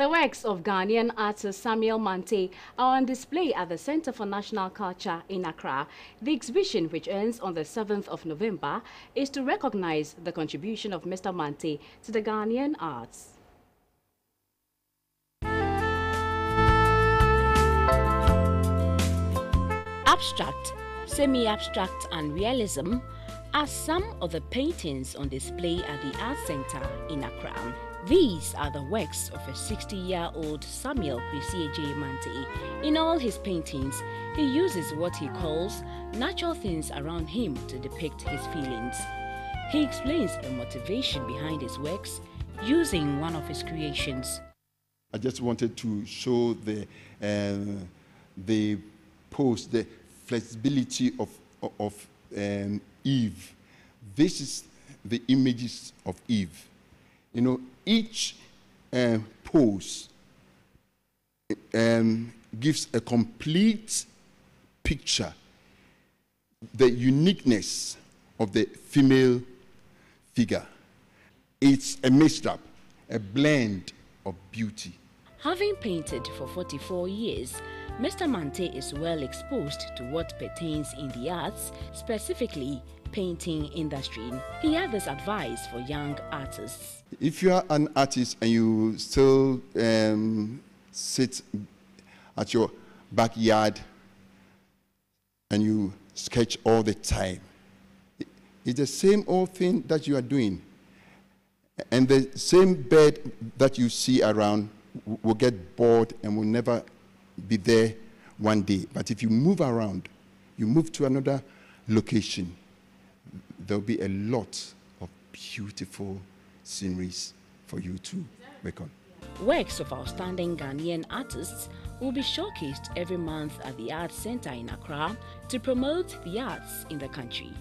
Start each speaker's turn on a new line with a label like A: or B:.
A: The works of Ghanaian artist Samuel Mantey are on display at the Center for National Culture in Accra. The exhibition, which ends on the 7th of November, is to recognize the contribution of Mr. Mantey to the Ghanaian arts.
B: Abstract, semi-abstract and realism are some of the paintings on display at the Art Center in Accra. These are the works of a 60-year-old Samuel Kwesi Mantey. In all his paintings, he uses what he calls natural things around him to depict his feelings. He explains the motivation behind his works using one of his creations.
C: I just wanted to show the, uh, the pose, the flexibility of, of um, Eve. This is the images of Eve. You know, each uh, pose um, gives a complete picture, the uniqueness of the female figure. It's a mixture, a blend of beauty.
B: Having painted for 44 years, Mr. Mantey is well exposed to what pertains in the arts, specifically painting industry. He had this advice for young artists.
C: If you are an artist and you still um, sit at your backyard and you sketch all the time, it's the same old thing that you are doing. And the same bed that you see around will get bored and will never be there one day. But if you move around, you move to another location, there'll be a lot of beautiful sceneries for you to work on.
B: Works of outstanding Ghanaian artists will be showcased every month at the Arts Center in Accra to promote the arts in the country.